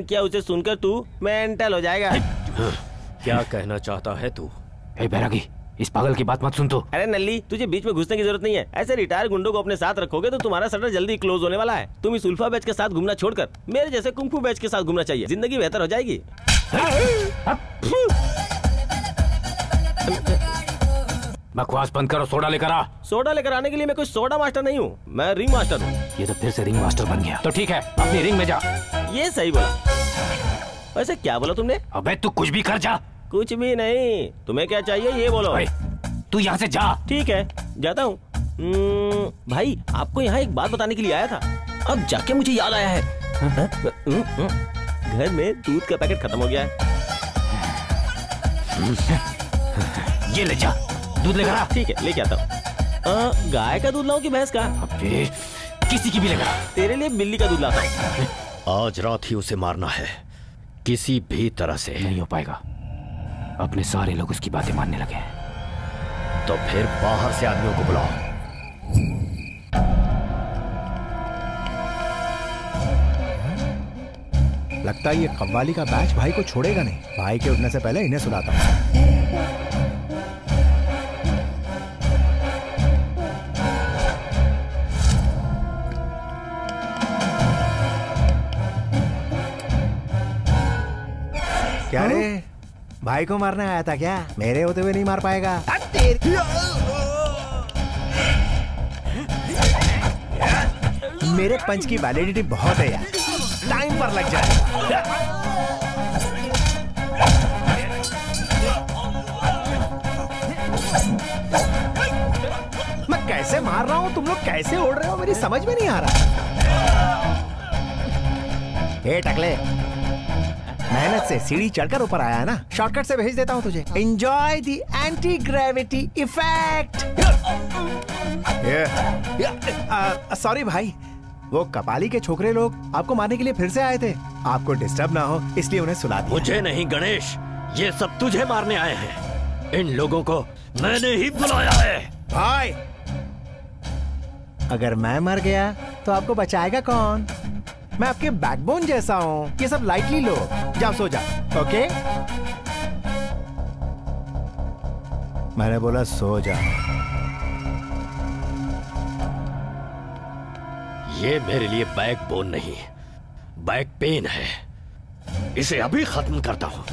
क्या उसे सुनकर तू मेंटल हो जाएगा? क्या कहना चाहता है तू? ए बैरागी इस पागल की बात मत सुन तो। अरे नल्ली तुझे बीच में घुसने की ज़रूरत नहीं है। ऐसे रिटायर गुंडों को अपने साथ रखोगे तो तुम्हारा सटर जल्दी क्लोज होने वाला है। तुम इस उल्फा बैच के साथ घूमना छोड़कर मेरे जैसे कुंफू बैच के साथ घूमना चाहिए। ज़िंदगी बेहतर हो जाएगी। बकवास बंद करो सोडा लेकर आ। सोडा लेकर आने के लिए मैं कोई सोडा मास्टर नहीं हूँ मैं रिंग मास्टर हूँ। ये तो फिर से रिंग मास्टर बन गया। तो ठीक है अपनी रिंग में जा। ये सही बोला। वैसे क्या बोला तुमने? अबे तू कुछ भी कर जा। कुछ भी नहीं। तुम्हें क्या चाहिए ये बोलो। तू यहाँ से जा। ठीक है जाता हूँ। हम्म, भाई आपको यहाँ एक बात बताने के लिए आया था। अब जाके मुझे याद आया है। हम्म, हम्म, घर में दूध का पैकेट खत्म हो गया है। ये ले जा दूध लेकर आ। ठीक है लेके आता हूँ। गाय का दूध लाऊं कि भैंस का? अबे किसी की भी लेकर तेरे लिए बिल्ली का दूध लाता हूँ। आज रात ही उसे मारना है। किसी भी तरह से। नहीं हो पाएगा। अपने सारे लोग उसकी बातें मानने लगे हैं। तो फिर बाहर से आदमियों को बुलाओ। लगता है ये कव्वाली का बैच भाई को छोड़ेगा नहीं। भाई के उठने से पहले इन्हें सुनाता हूँ। भाई को मारने आया था क्या? मेरे होते हुए नहीं मार पाएगा। मेरे पंच की वैलिडिटी बहुत है यार। टाइम पर लग जाए। मैं कैसे मार रहा हूँ? तुम लोग कैसे ओढ़ रहे हो? मेरी समझ में नहीं आ रहा। ए टकले मेहनत से सीढ़ी चढ़कर ऊपर आया है ना? शॉर्टकट से भेज देता हूँ तुझे। Enjoy the anti gravity effect sorry भाई वो कपाली के छोकरे लोग आपको मारने के लिए फिर से आए थे। आपको डिस्टर्ब ना हो इसलिए उन्हें सुला दिया। मुझे नहीं गणेश। ये सब तुझे मारने आए हैं। इन लोगों को मैंने ही बुलाया है। भाई अगर मैं मर गया तो आपको बचाएगा कौन? मैं आपके बैकबोन जैसा हूँ। ये सब लाइटली लो। जाओ, सो जाओ। ओके मैंने बोला, सो जाओ ये मेरे लिए बैक बोन नहीं बैक पेन है। इसे अभी खत्म करता हूँ!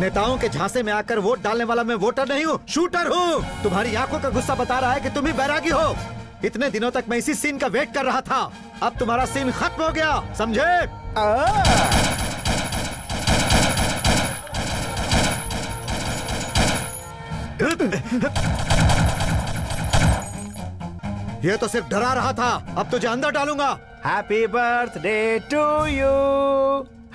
नेताओं के झांसे में आकर वोट डालने वाला मैं वोटर नहीं हूँ, शूटर हूँ। तुम्हारी आँखों का गुस्सा बता रहा है कि तुम ही बैरागी हो। इतने दिनों तक मैं इसी सीन का वेट कर रहा था। अब तुम्हारा सीन खत्म हो गया, समझे? ये तो सिर्फ़ डरा रहा था। अब तुझे अंदर डालूँगा। Happy birthday to you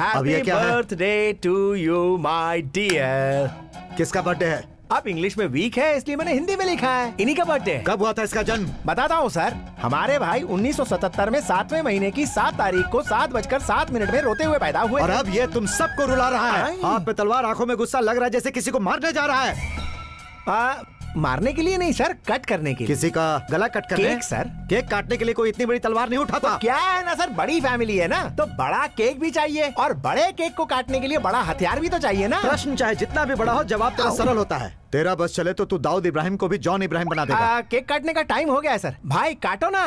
happy है? Birthday to you my dear किसका बर्थडे है? आप इंग्लिश में वीक है इसलिए मैंने हिंदी में लिखा है। इन्हीं का बर्थडे कब हुआ था इसका जन्म? बताता हूँ सर हमारे भाई 1977 में सातवें महीने की सात तारीख को सात बजकर सात मिनट में रोते हुए पैदा हुए और अब ये तुम सबको रुला रहा है। आप पे तलवार आँखों में गुस्सा लग रहा है जैसे किसी को मारने जा रहा है। आ, मारने के लिए नहीं सर कट करने के लिए। किसी का गला कट कर केक, सर। केक काटने के लिए कोई इतनी बड़ी तलवार नहीं उठाता। तो क्या है ना सर बड़ी फैमिली है ना? तो बड़ा केक भी चाहिए और बड़े केक को काटने के लिए बड़ा हथियार भी तो चाहिए ना? प्रश्न चाहे जितना भी बड़ा हो जवाब तेरा सरल होता है। तेरा बस चले तो तू दाऊद इब्राहिम को भी जॉन इब्राहिम बना देगा। केक काटने का टाइम हो गया है सर। भाई काटो ना।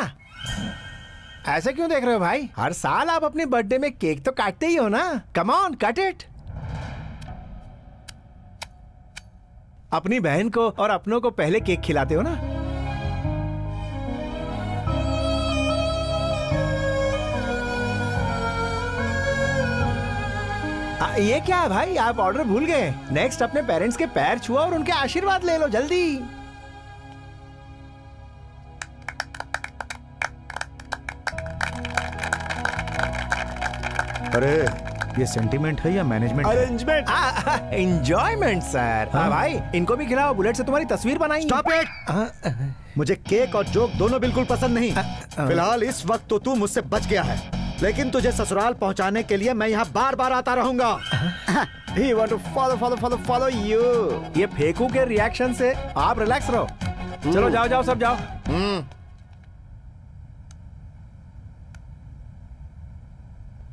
ऐसे क्यों देख रहे हो भाई? हर साल आप अपने बर्थडे में केक तो काटते ही हो ना। कम ऑन कट इट अपनी बहन को और अपनों को पहले केक खिलाते हो ना? आ, ये क्या है भाई? आप ऑर्डर भूल गए। नेक्स्ट अपने पेरेंट्स के पैर छुआ और उनके आशीर्वाद ले लो जल्दी। अरे ये सेंटीमेंट है या मैनेजमेंट अरेंजमेंट एंजॉयमेंट सर हाँ भाई इनको भी खिलाओ बुलेट से तुम्हारी तस्वीर बनाई। स्टॉप इट हाँ, मुझे केक और जोक दोनों बिल्कुल पसंद नहीं। हाँ, हाँ। फ़िलहाल इस वक्त तो तू मुझसे बच गया है। लेकिन तुझे ससुराल पहुँचाने के लिए मैं यहाँ बार बार आता रहूँगा। ये फेकू के रिएक्शन से आप रिलैक्स रहो। hmm. चलो जाओ जाओ सब जाओ। hmm.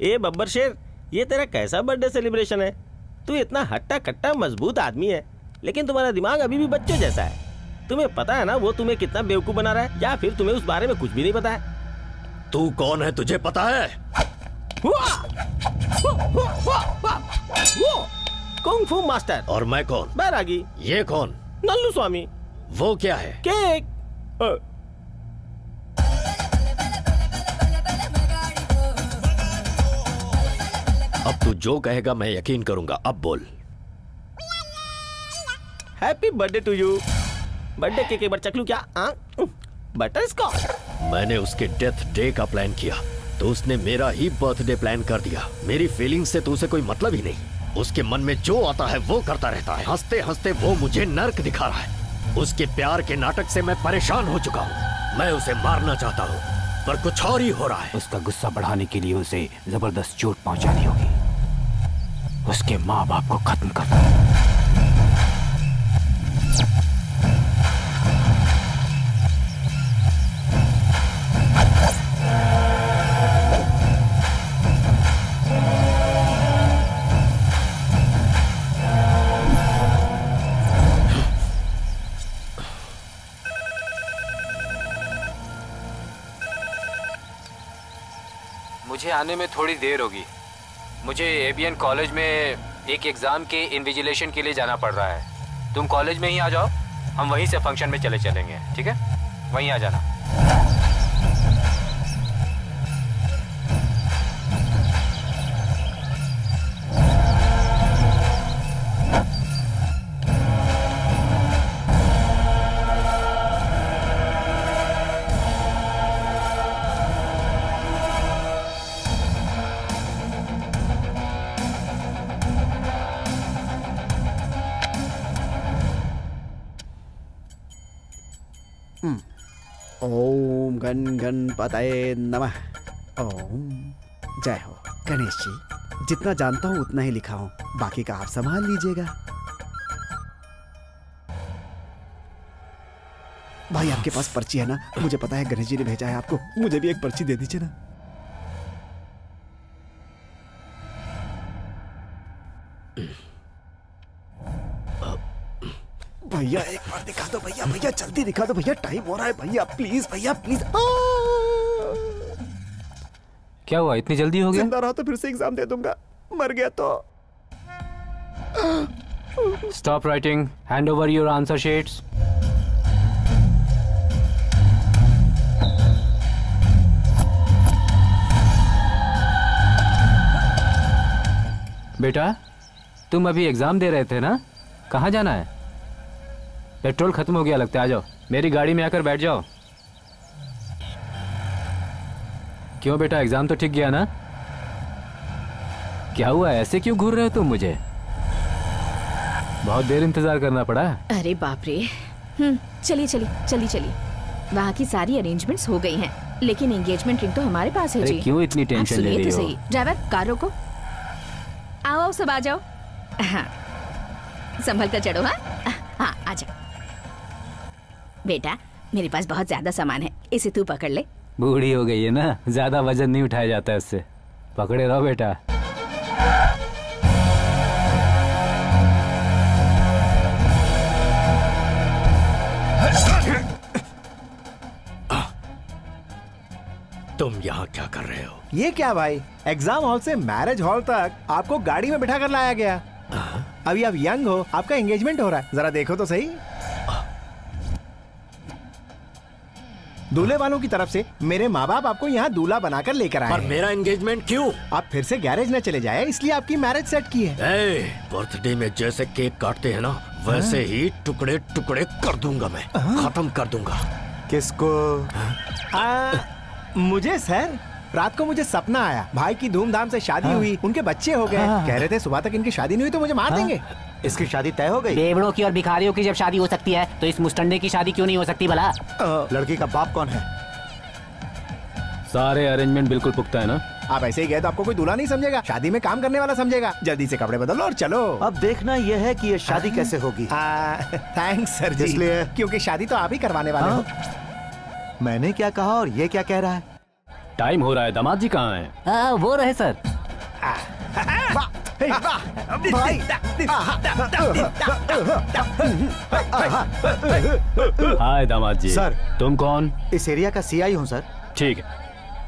ए बब्बर शेर ये तेरा कैसा बर्थडे सेलिब्रेशन है? तू इतना हट्टा कट्टा मज़बूत आदमी है लेकिन तुम्हारा दिमाग अभी भी बच्चों जैसा है। तुम्हें पता है ना वो तुम्हें कितना बेवकूफ़ बना रहा है या फिर तुम्हें उस बारे में कुछ भी नहीं पता है? तू कौन है तुझे पता है? कुंग फू मास्टर और मैं कौन? बैरागी। ये कौन? नल्लू स्वामी। वो क्या है? केक। अब तू जो कहेगा मैं यकीन करूँगा। अब बोल। Happy birthday to you birthday cake एक बार क्या? बटर स्कॉच मैंने उसके डेथ डे का प्लान किया। तो उसने मेरा ही बर्थडे प्लान कर दिया। मेरी फीलिंग से तो उसे कोई मतलब ही नहीं। उसके मन में जो आता है, वो करता रहता है। हँसते हँसते वो मुझे नर्क दिखा रहा है। उसके प्यार के नाटक से मैं परेशान हो चुका हूँ। मैं उसे मारना चाहता हूँ। पर कुछ और ही हो रहा है। उसका गुस्सा बढ़ाने के लिए उसे ज़बरदस्त चोट पहुँचानी होगी। उसके माँ बाप को खत्म करना मुझे आने में थोड़ी देर होगी। मुझे एबीएन कॉलेज में एक एग्ज़ाम के इन्विजिलेशन के लिए जाना पड़ रहा है। तुम कॉलेज में ही आ जाओ, हम वहीं से फ़ंक्शन में चले चलेंगे, ठीक है? वहीं आ जाना। गण गणपतये नमः। ओम। जय हो। गणेश जी, जितना जानता हूँ उतना ही लिखा हूँ। बाकी का आप संभाल लीजिएगा। भाई, आपके पास पर्ची है ना? मुझे पता है गणेश जी ने भेजा है आपको। मुझे भी एक पर्ची दे दीजिए ना। भैया एक बार दिखा दो भैया भैया जल्दी दिखा दो भैया टाइम हो रहा है भैया प्लीज़ भैया प्लीज़ क्या हुआ इतनी जल्दी हो गया? ज़िंदा रहा तो फिर से एग्ज़ाम दे दूँगा। मर गया तो। Stop writing hand over your answer sheets बेटा तुम अभी एग्ज़ाम दे रहे थे ना? कहाँ जाना है? पेट्रोल खत्म हो गया लगता है आ जाओ। मेरी गाड़ी में आकर बैठ जाओ। क्यों बेटा एग्ज़ाम तो ठीक गया ना? क्या हुआ ऐसे क्यों घूर रहे हो तुम मुझे? बहुत देर इंतज़ार करना पड़ा। अरे बाप रे। हम्म चलिए चलिए चलिए चलिए। वहाँ की सारी अरेंजमेंट्स हो गई हैं लेकिन एंगेजमेंट रिंग तो हमारे पास है जी। क्यों इतनी टेंशन ले रही तो हो? सही। ड्राइवर कार रोको आओ सब आ जाओ। हाँ। संभल कर चढ़ो हाँ? हाँ आ जाओ। बेटा मेरे पास बहुत ज़्यादा सामान है इसे तू पकड़ ले। बूढ़ी हो गई है ना ज़्यादा वज़न नहीं उठाया जाता इससे पकड़े रहो बेटा। तुम यहाँ क्या कर रहे हो? ये क्या भाई? एग्ज़ाम हॉल से मैरिज हॉल तक आपको गाड़ी में बिठा कर लाया गया। अभी आप यंग हो आपका एंगेजमेंट हो रहा है। जरा देखो तो सही। दूल्हे वालों की तरफ़ से मेरे माँ बाप आपको यहाँ दूल्हा बनाकर लेकर आए पर हैं। मेरा एंगेजमेंट क्यों? आप फिर से गैरेज न चले जाए इसलिए आपकी मैरिज सेट की है। बर्थडे में जैसे केक काटते हैं ना वैसे ही। टुकड़े टुकड़े कर दूँगा मैं खत्म कर दूँगा। किसको? आ, मुझे सर रात को मुझे सपना आया। भाई की धूमधाम से शादी हाँ। हुई उनके बच्चे हो गए। हाँ। कह रहे थे सुबह तक इनकी शादी नहीं हुई तो मुझे मार हाँ। देंगे। इसकी शादी तय हो गई। बेवड़ों की और भिखारियों की जब शादी हो सकती है तो इस मुस्टंडे की शादी क्यों नहीं हो सकती भला? लड़की का बाप कौन है? सारे अरेंजमेंट बिल्कुल पुख्ता है ना? आप ऐसे ही गए तो आपको कोई दूल्हा नहीं समझेगा। शादी में काम करने वाला समझेगा। जल्दी से कपड़े बदलो और चलो। अब देखना यह है कि ये शादी कैसे होगी। Thanks sir ji. इसलिए? क्योंकि शादी तो आप ही करवाने वाले हो। मैंने क्या कहा और ये क्या कह रहा है? टाइम हो रहा है दामाद जी कहाँ हैं? आ, वो रहे सर। भाई हाय दामाद जी। सर। तुम कौन? इस एरिया का सीआई हूँ सर ठीक है।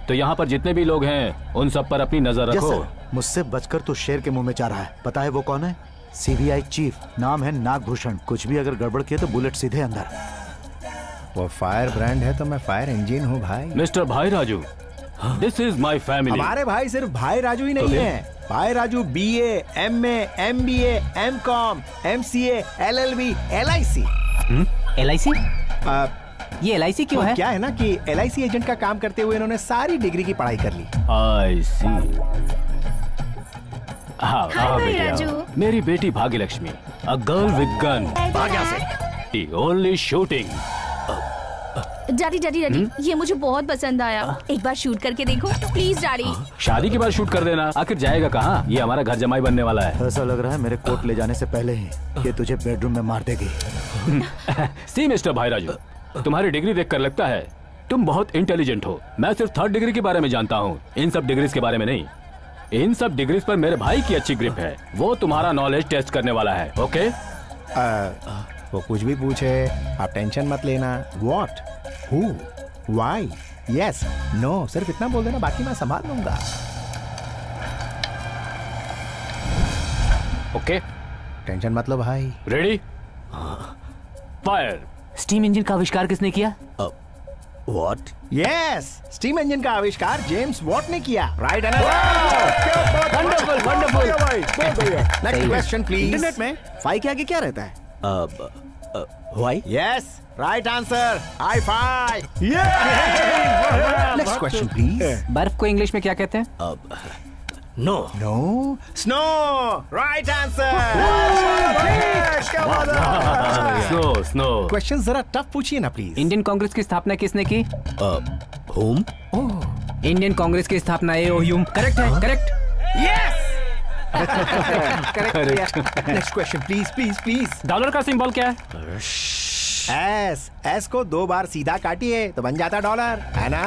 तो यहाँ पर जितने भी लोग हैं उन सब पर अपनी नज़र रखो। मुझसे बचकर तू शेर के मुँह में जा रहा है। पता है वो कौन है? सीबीआई चीफ नाम है नागभूषण। कुछ भी अगर गड़बड़ किए तो बुलेट सीधे अंदर। वो फायर ब्रांड है तो मैं फायर इंजन हूँ भाई। मिस्टर भाई Raju this is my family हमारे भाई सिर्फ़ भाई राजू ही नहीं फिर? है। भाई Raju B A M A M B M com M C L L B L I C L I C ये एल आई सी क्यों तो है? क्या है ना कि एल आई सी एजेंट का काम करते हुए इन्होंने सारी डिग्री की पढ़ाई कर ली। आई सी हाँ हाँ। मेरी बेटी Bhagyalakshmi a girl with gun Bhagya से। Only shooting daddy daddy daddy ये मुझे बहुत पसंद आया। एक बार शूट करके देखो। प्लीज़ डैडी शादी के बाद शूट कर देना। आखिर जाएगा कहाँ? ये हमारा घर जमाई बनने वाला है। ऐसा लग रहा है मेरे कोट ले जाने से पहले ही ये तुझे बेडरूम में मार देगी। सी मिस्टर भाई राजू तुम्हारी डिग्री देखकर लगता है तुम बहुत इंटेलिजेंट हो। मैं सिर्फ़ थर्ड डिग्री के बारे में जानता हूँ। इन सब डिग्रीज के बारे में नहीं। इन सब डिग्रीज पर मेरे भाई की अच्छी ग्रिप है। वो तुम्हारा नॉलेज टेस्ट करने वाला है ओके वो कुछ भी पूछे आप टेंशन मत लेना। What who why yes no सिर्फ़ इतना बोल देना बाकी मैं संभाल लूँगा। ओके टेंशन मत लो भाई। रेडी फायर स्टीम इंजन का आविष्कार किसने किया? वॉट यस स्टीम इंजन का आविष्कार जेम्स वॉट ने किया। Right wonderful wonderful next question please internet में? फाई के आगे क्या रहता है? Wi yes right answer hi fi next question please बर्फ़ को इंग्लिश में क्या कहते हैं? No no snow right answer snow snow question जरा टफ पूछिए ना प्लीज़ इंडियन कांग्रेस की स्थापना किसने की? होम इंडियन कांग्रेस की स्थापना ए ओह्यूम करेक्ट है correct next question please please please dollar का सिंबल क्या है? एस एस को दो बार सीधा काटिए तो बन जाता डॉलर है ना?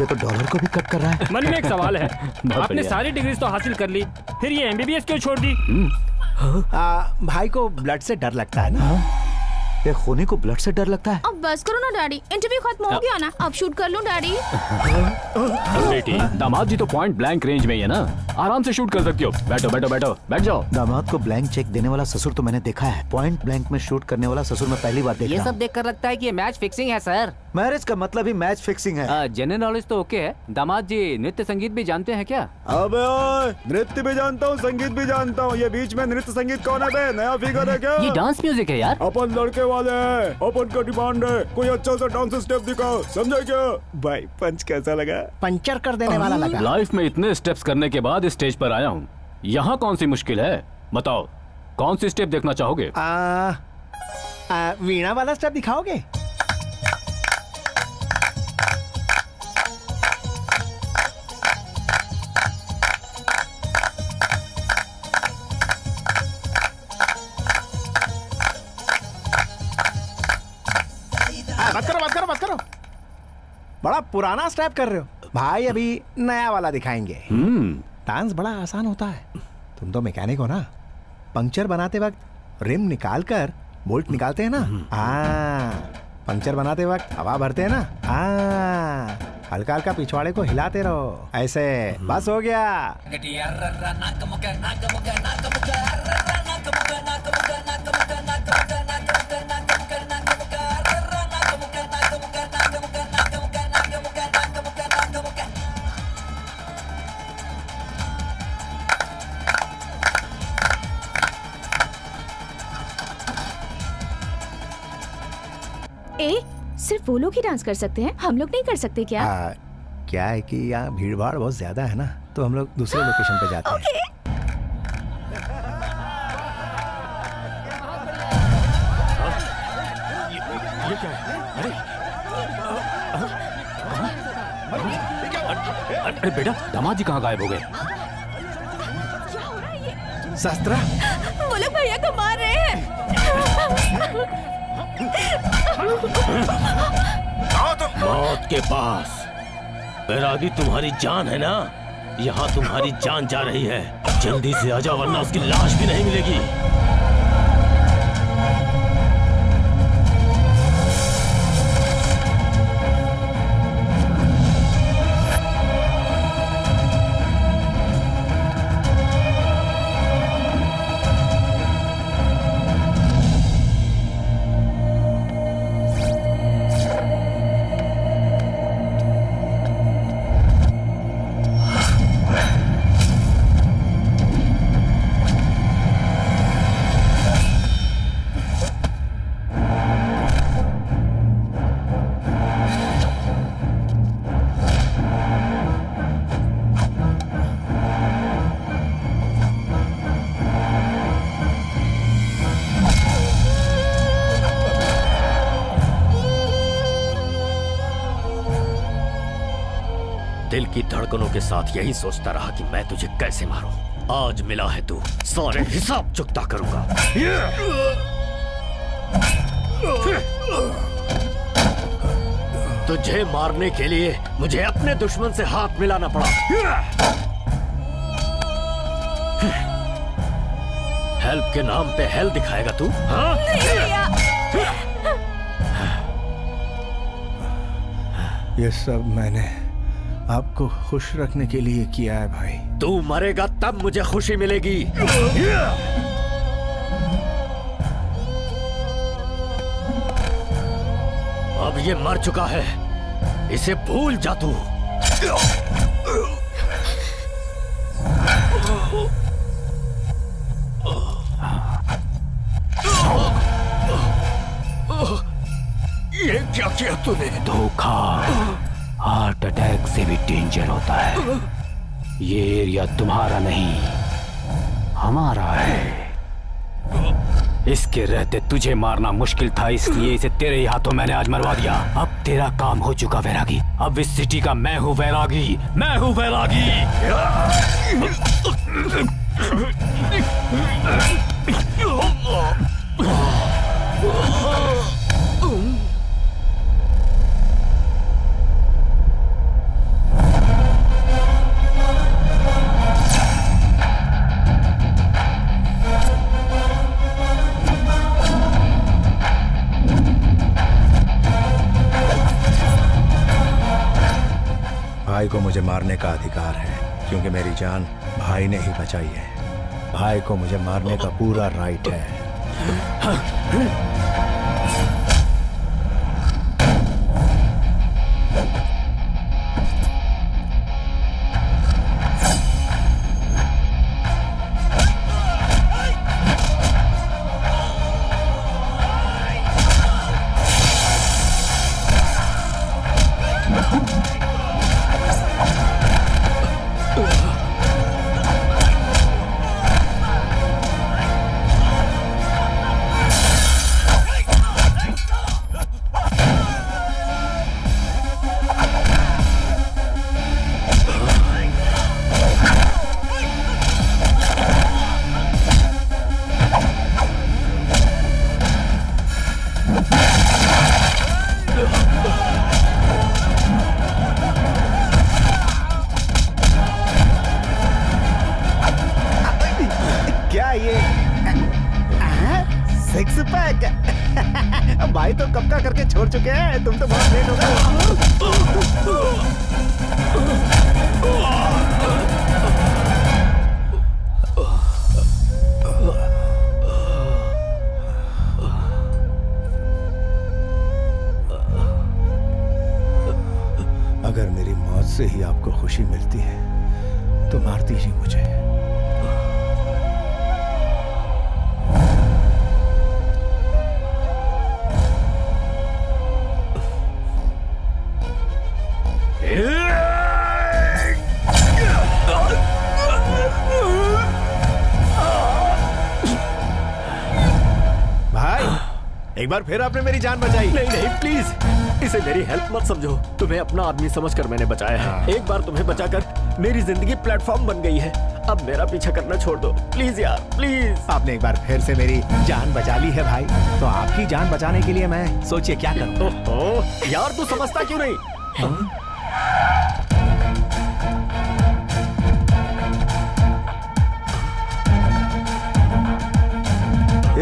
ये तो डॉलर को भी कट कर रहा है। मन में एक सवाल है। आपने सारी डिग्री तो हासिल कर ली फिर ये एमबीबीएस क्यों छोड़ दी? आ, भाई को ब्लड से डर लगता है ना। ये खोने को ब्लड से डर लगता है। अब बस करो ना डैडी। इंटरव्यू खत्म हो गया ना। अब शूट कर लो डैडी। बेटी दामाद जी तो पॉइंट ब्लैंक रेंज में ही है ना। आराम से शूट कर सकती हो। बैठो बैठो बैठो। बैठ जाओ। दामाद को ब्लैंक चेक देने वाला ससुर तो मैंने देखा है। पॉइंट ब्लैंक में शूट करने वाला ससुर में पहली बार देख ये सब देख कर लगता है की ये मैच फिक्सिंग है सर मैरिज का मतलब ही मैच फिक्सिंग है। जनरल नॉलेज तो ओके है। दामाद जी नृत्य संगीत भी जानते हैं क्या? अबे ओए नृत्य भी जानता हूँ संगीत भी जानता हूँ। ये बीच में नृत्य संगीत कौन है बे? नया फिगर है क्या? ये डांस म्यूज़िक है यार। अपन लड़के वाले हैं अपन का डिमांड है। कोई अच्छा सा डांस स्टेप दिखाओ समझे क्या? भाई पंच कैसा लगा? पंचर कर देने वाला लगा। लाइफ में इतने स्टेप्स करने के बाद स्टेज पर आया हूँ। यहाँ कौन सी मुश्किल है? बताओ कौन सी स्टेप देखना चाहोगे? आ, आ, वीणा वाला स्टेप दिखाओगे? मत करो मत करो मत करो बड़ा पुराना स्टेप कर रहे हो भाई अभी नया वाला दिखाएँगे हम्म डांस बड़ा आसान होता है तुम तो मैकेनिक हो ना पंक्चर बनाते वक्त रिम निकाल कर बोल्ट निकालते हैं ना हाँ पंक्चर बनाते वक्त हवा भरते हैं ना हाँ हल्का हल्का पिछवाड़े को हिलाते रहो ऐसे बस हो गया ए सिर्फ़ वो लोग ही डांस कर सकते हैं। हम लोग नहीं कर सकते क्या? आ, क्या है कि यहाँ भीड़ भाड़ बहुत ज़्यादा है ना तो हम लोग दूसरे लोकेशन पे जाते हैं। अरे बेटा दामाद जी कहाँ गायब हो गए? शस्त्रा? वो लोग भैया को मार रहे हैं। मौत के पास। बैरागी, तुम्हारी जान है ना? यहाँ तुम्हारी जान जा रही है। जल्दी से आजा वरना उसकी लाश भी नहीं मिलेगी। की धड़कनों के साथ यही सोचता रहा कि मैं तुझे कैसे मारूं। आज मिला है तू। सारे हिसाब चुकता करूँगा। तुझे मारने के लिए मुझे अपने दुश्मन से हाथ मिलाना पड़ा। हेल्प के नाम पे हेल्प दिखाएगा तू हाँ? ये सब मैंने आपको खुश रखने के लिए किया है भाई। तू मरेगा, तब मुझे खुशी मिलेगी। अब ये मर चुका है। इसे भूल जा तू। ये क्या किया तूने? धोखा। हार्ट अटैक से भी डेंजर होता है। ये एरिया तुम्हारा नहीं, हमारा है। इसके रहते तुझे मारना मुश्किल था, इसलिए इसे तेरे ही हाथों मैंने आज मरवा दिया। अब तेरा काम हो चुका वैरागी। अब इस सिटी का मैं हूँ वैरागी। मैं हूँ वैरागी। भाई को मुझे मारने का अधिकार है, क्योंकि मेरी जान भाई ने ही बचाई है। भाई को मुझे मारने का पूरा राइट है। से ही आपको खुशी मिलती है। तो मार दीजिए मुझे। भाई, एक बार फिर आपने मेरी जान बचाई। नहीं नहीं प्लीज़ इसे मेरी हेल्प मत समझो। तुम्हें अपना आदमी समझकर मैंने बचाया है। हाँ। एक बार तुम्हें बचाकर मेरी ज़िंदगी प्लेटफॉर्म बन गई है। अब मेरा पीछा करना छोड़ दो। प्लीज़ यार प्लीज़ आपने एक बार फिर से मेरी जान बचा ली है भाई। तो आपकी जान बचाने के लिए मैं सोचिए क्या करूँ? ओ, ओ, यार तू समझता क्यों नहीं? हाँ?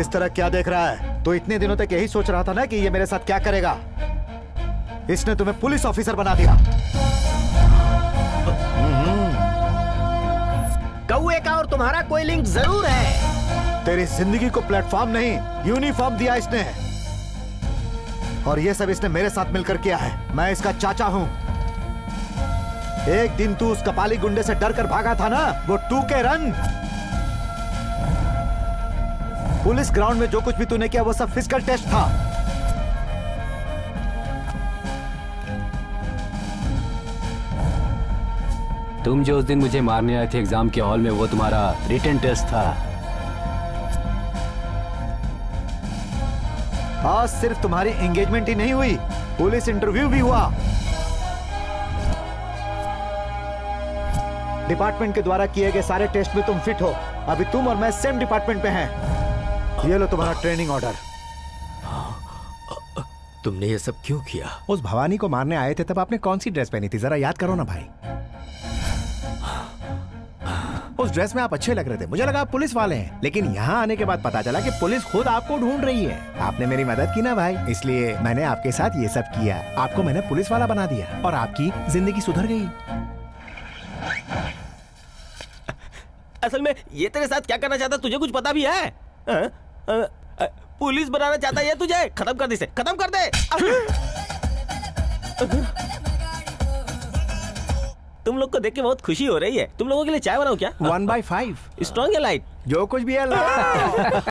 इस तरह क्या देख रहा है? तो इतने दिनों तक यही सोच रहा था ना कि ये मेरे साथ क्या करेगा? इसने तुम्हें पुलिस ऑफिसर बना दिया। कौए का और तुम्हारा कोई लिंक ज़रूर है। तेरी ज़िंदगी को प्लेटफॉर्म नहीं यूनिफॉर्म दिया इसने। और ये सब इसने मेरे साथ मिलकर किया है। मैं इसका चाचा हूँ। एक दिन तू उस कपाली गुंडे से डर कर भागा था ना? वो टू के रन। पुलिस ग्राउंड में जो कुछ भी तूने किया वो सब फ़िज़िकल टेस्ट था। तुम जो उस दिन मुझे मारने आए थे एग्ज़ाम के हॉल में वो तुम्हारा रिटर्न टेस्ट था। आज सिर्फ़ तुम्हारी एंगेजमेंट ही नहीं हुई पुलिस इंटरव्यू भी हुआ। डिपार्टमेंट के द्वारा किए गए सारे टेस्ट में तुम फिट हो। अभी तुम और मैं सेम डिपार्टमेंट पे हैं। ये लो तुम्हारा ट्रेनिंग ऑर्डर तुमने ये सब क्यों किया? उस भवानी को मारने आए थे तब आपने कौन सी ड्रेस पहनी थी? जरा याद करो ना भाई। उस ड्रेस में आप अच्छे लग रहे थे। मुझे लगा आप पुलिस वाले हैं। लेकिन यहाँ आने के बाद पता चला कि पुलिस खुद आपको ढूंढ रही है। आपने मेरी मदद की ना भाई। इसलिए मैंने आपके साथ ये सब किया। आपको मैंने पुलिस वाला बना दिया। और आपकी ज़िंदगी सुधर गई। असल में ये तेरे साथ क्या करना चाहता तुझे कुछ पता भी है? पुलिस बनाना चाहता है तुझे? खत्म कर दे खत्म कर दे। तुम लोग को देख के बहुत खुशी हो रही है। तुम लोगों के लिए चाय बनाओ क्या? वन बाई फाइव स्ट्रॉन्ग है लाइट जो कुछ भी है।